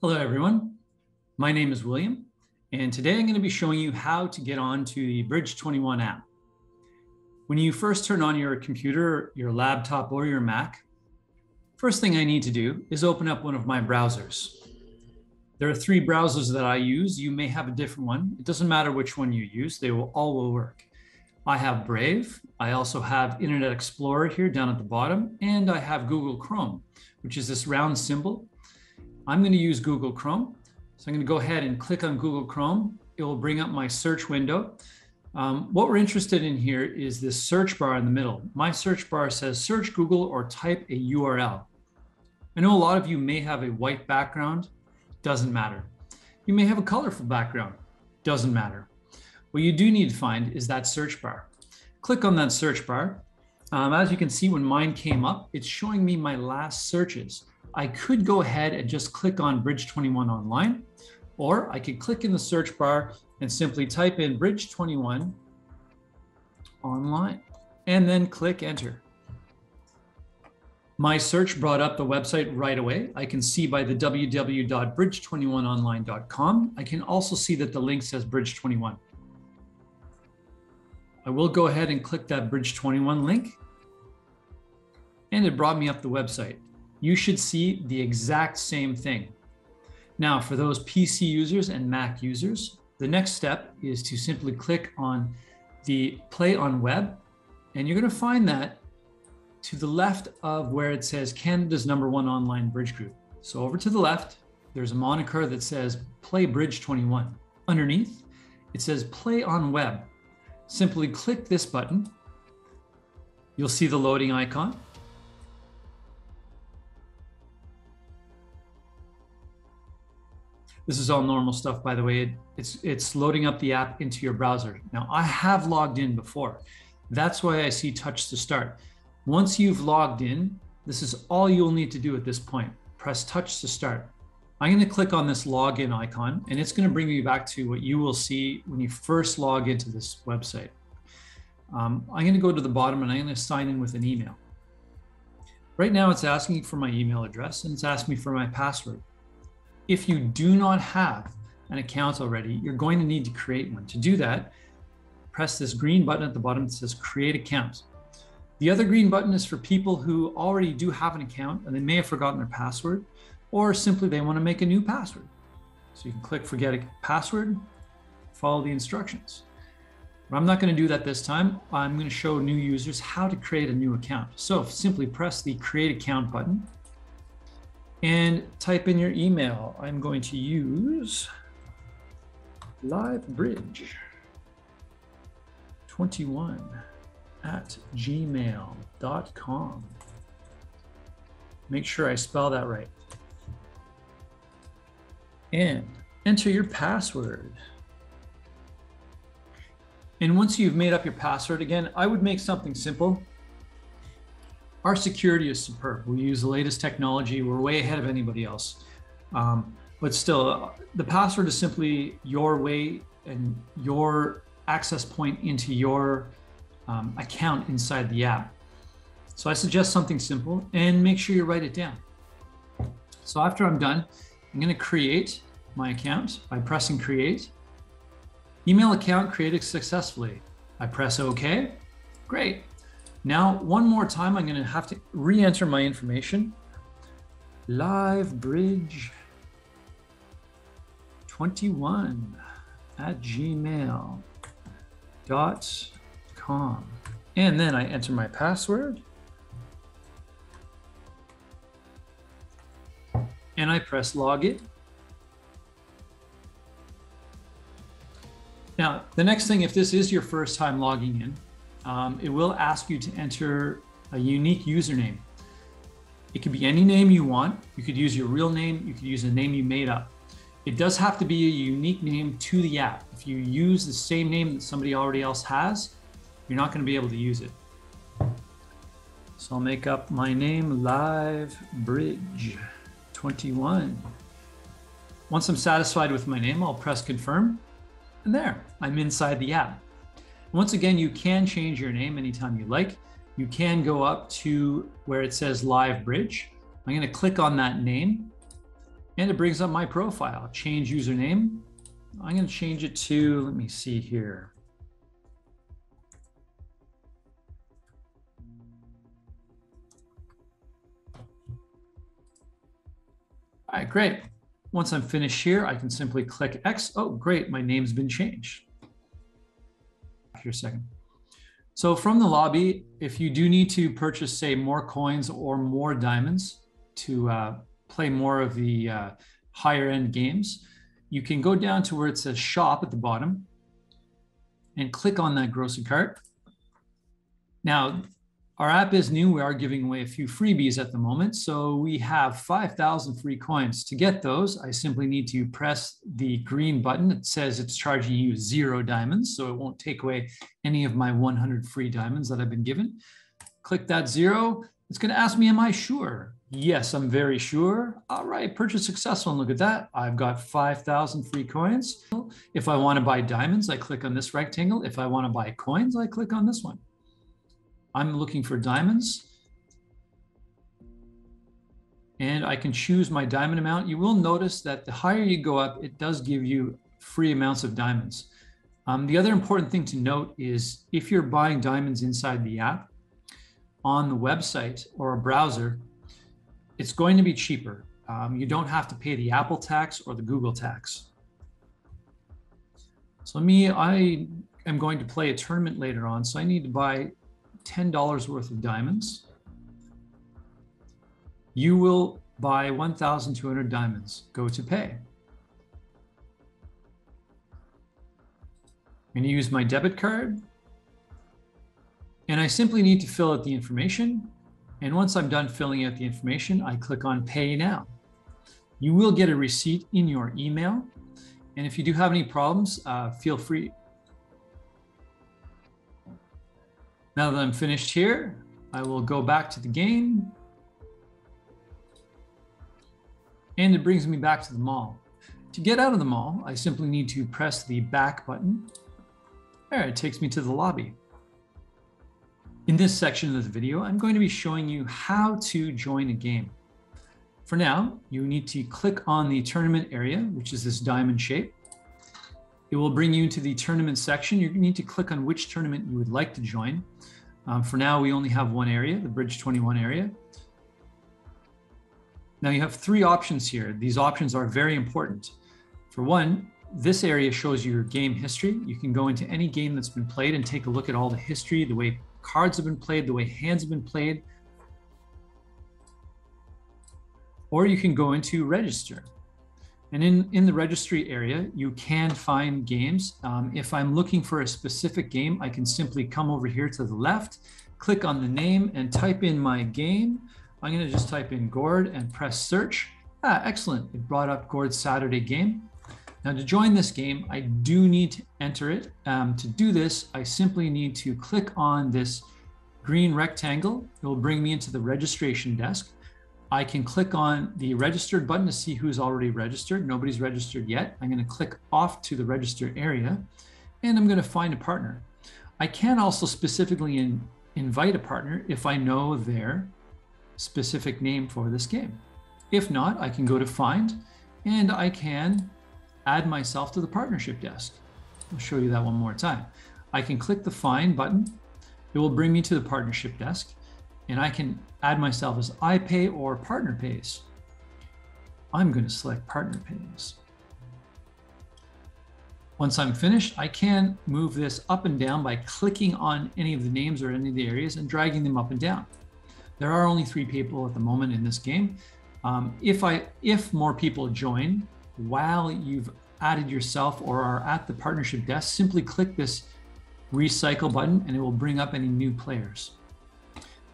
Hello, everyone. My name is William, and today I'm going to be showing you how to get onto the Bridge 21 app. When you first turn on your computer, your laptop, or your Mac, first thing I need to do is open up one of my browsers. There are three browsers that I use. You may have a different one. It doesn't matter which one you use, they will all will work. I have Brave. I also have Internet Explorer here down at the bottom, and I have Google Chrome, which is this round symbol. I'm going to use Google Chrome. So I'm going to go ahead and click on Google Chrome. It will bring up my search window. Um, what we're interested in here is this search bar in the middle. My search bar says search Google or type a URL. I know a lot of you may have a white background doesn't matter. You may have a colorful background, doesn't matter. What you do need to find is that search bar. Click on that search bar. Um, as you can see, when mine came up, it's showing me my last searches. I could go ahead and just click on Bridge 21 Online, or I could click in the search bar and simply type in Bridge 21 Online, and then click Enter. My search brought up the website right away. I can see by the www.bridge21online.com. I can also see that the link says Bridge 21. I will go ahead and click that Bridge 21 link. And it brought me up the website. You should see the exact same thing. Now, for those PC users and Mac users, the next step is to simply click on the play on web. And you're going to find that to the left of where it says Canada's number one online bridge group. So over to the left, there's a moniker that says Play Bridge 21. Underneath, it says Play on Web. Simply click this button. You'll see the loading icon. This is all normal stuff, by the way. It, it's, it's loading up the app into your browser. Now, I have logged in before. That's why I see touch to start. Once you've logged in, this is all you'll need to do at this point. Press touch to start. I'm going to click on this login icon and it's going to bring me back to what you will see when you first log into this website. Um, I'm going to go to the bottom and I'm going to sign in with an email. Right now it's asking for my email address and it's asking me for my password. If you do not have an account already, you're going to need to create one. To do that, press this green button at the bottom that says create account. The other green button is for people who already do have an account and they may have forgotten their password, or simply they want to make a new password. So you can click forget a password, follow the instructions. But I'm not going to do that this time. I'm going to show new users how to create a new account. So simply press the create account button and type in your email. I'm going to use LiveBridge 21 at gmail.com. Make sure I spell that right. And enter your password. And once you've made up your password, again, I would make something simple. Our security is superb. We use the latest technology. We're way ahead of anybody else. Um, but still, the password is simply your way and your access point into your um, account inside the app. So I suggest something simple and make sure you write it down. So after I'm done, I'm going to create my account by pressing create. Email account created successfully. I press OK. Great. Now, one more time, I'm going to have to re-enter my information. Live bridge 21 at gmail dot and then I enter my password. And I press log login. Now, the next thing, if this is your first time logging in, um, it will ask you to enter a unique username. It could be any name you want. You could use your real name. You could use a name you made up. It does have to be a unique name to the app. If you use the same name that somebody already else has, you're not going to be able to use it. So I'll make up my name, Live Bridge 21. Once I'm satisfied with my name, I'll press confirm. And there, I'm inside the app. Once again, you can change your name anytime you like. You can go up to where it says Live Bridge. I'm going to click on that name. And it brings up my profile, change username. I'm going to change it to, let me see here. All right, great. Once I'm finished here, I can simply click X. Oh, great, my name's been changed. A second. So from the lobby, if you do need to purchase, say, more coins or more diamonds to uh, play more of the uh, higher end games, you can go down to where it says shop at the bottom and click on that grocery cart. Now, our app is new. We are giving away a few freebies at the moment. So we have 5,000 free coins. To get those, I simply need to press the green button. It says it's charging you zero diamonds. So it won't take away any of my 100 free diamonds that I've been given. Click that zero. It's going to ask me, am I sure? Yes, I'm very sure. All right, purchase successful. And look at that. I've got 5,000 free coins. If I want to buy diamonds, I click on this rectangle. If I want to buy coins, I click on this one. I'm looking for diamonds. And I can choose my diamond amount. You will notice that the higher you go up, it does give you free amounts of diamonds. Um, the other important thing to note is if you're buying diamonds inside the app on the website or a browser, it's going to be cheaper. Um, you don't have to pay the Apple tax or the Google tax. So me, I am going to play a tournament later on, so I need to buy $10 worth of diamonds, you will buy 1,200 diamonds. Go to pay. I'm going to use my debit card. And I simply need to fill out the information. And once I'm done filling out the information, I click on Pay Now. You will get a receipt in your email. And if you do have any problems, uh, feel free Now that I'm finished here, I will go back to the game. And it brings me back to the mall. To get out of the mall, I simply need to press the back button. There, it takes me to the lobby. In this section of the video, I'm going to be showing you how to join a game. For now, you need to click on the tournament area, which is this diamond shape. It will bring you into the tournament section. You need to click on which tournament you would like to join. Um, for now, we only have one area, the Bridge 21 area. Now you have three options here. These options are very important. For one, this area shows you your game history. You can go into any game that's been played and take a look at all the history, the way cards have been played, the way hands have been played. Or you can go into register. And in, in the registry area, you can find games. Um, if I'm looking for a specific game, I can simply come over here to the left, click on the name and type in my game. I'm gonna just type in Gord and press search. Ah, excellent, it brought up Gord's Saturday game. Now to join this game, I do need to enter it. Um, to do this, I simply need to click on this green rectangle. It will bring me into the registration desk. I can click on the registered button to see who's already registered. Nobody's registered yet. I'm going to click off to the register area and I'm going to find a partner. I can also specifically in, invite a partner if I know their specific name for this game. If not, I can go to find and I can add myself to the partnership desk. I'll show you that one more time. I can click the find button. It will bring me to the partnership desk and I can add myself as I pay or partner pays. I'm going to select partner pays. Once I'm finished, I can move this up and down by clicking on any of the names or any of the areas and dragging them up and down. There are only three people at the moment in this game. Um, if I if more people join while you've added yourself or are at the partnership desk, simply click this recycle button and it will bring up any new players.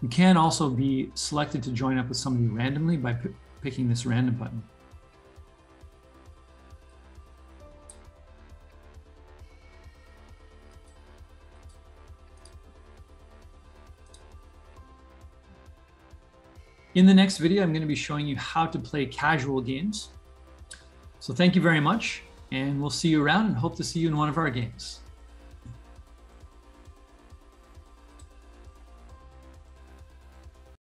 You can also be selected to join up with somebody randomly by picking this random button. In the next video, I'm going to be showing you how to play casual games. So thank you very much, and we'll see you around and hope to see you in one of our games.